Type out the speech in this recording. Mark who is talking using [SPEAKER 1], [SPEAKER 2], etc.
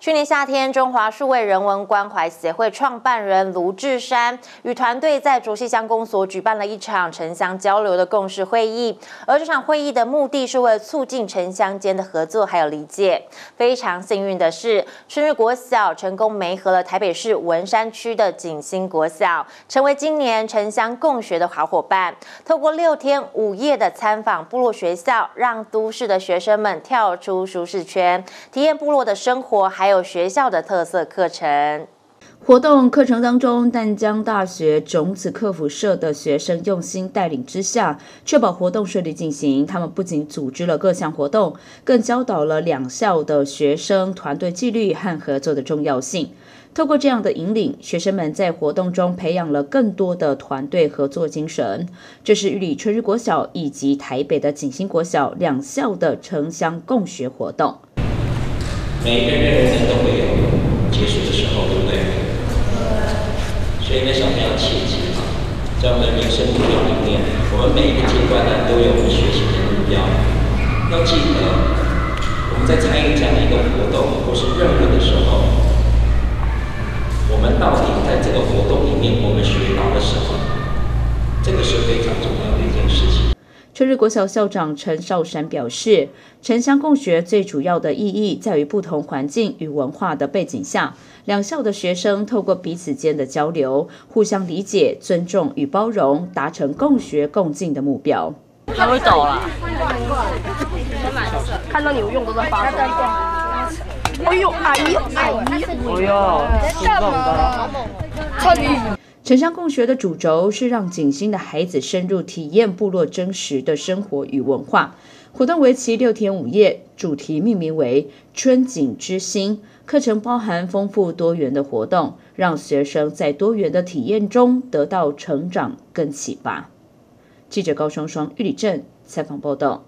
[SPEAKER 1] 去年夏天，中华数位人文关怀协会创办人卢志山与团队在竹溪乡公所举办了一场城乡交流的共识会议。而这场会议的目的是为了促进城乡间的合作还有理解。非常幸运的是，春日国小成功媒合了台北市文山区的景兴国小，成为今年城乡共学的好伙伴。透过六天五夜的参访部落学校，让都市的学生们跳出舒适圈，体验部落的生活，还有学校的特色课程。
[SPEAKER 2] 活动课程当中，淡江大学种子客服社的学生用心带领之下，确保活动顺利进行。他们不仅组织了各项活动，更教导了两校的学生团队纪律和合作的重要性。透过这样的引领，学生们在活动中培养了更多的团队合作精神。这是玉里春日国小以及台北的景兴国小两校的城乡共学活动。
[SPEAKER 3] 每一个人生都会有结束的时候，对不对？所以呢，小朋友切记啊，在我们的人生目标里面，我们每一个阶段呢都有我们学习的目标。要记得，我们在参与这样一个活动或是任务的时候，我们到底在这个活动里面我们学到了什么？这个是非常重要情。
[SPEAKER 2] 春日国小校长陈少山表示，城乡共学最主要的意义在于不同环境与文化的背景下，两校的学生透过彼此间的交流，互相理解、尊重与包容，达成共学共进的目标。
[SPEAKER 4] 他会走了，看到你用都在发抖。哎呦，哎呦，哎呦，哎呦，
[SPEAKER 2] 干嘛？操你！城乡共学的主轴是让景兴的孩子深入体验部落真实的生活与文化。活动为期六天五夜，主题命名为“春景之心”。课程包含丰富多元的活动，让学生在多元的体验中得到成长跟启发。记者高双双、玉里镇采访报道。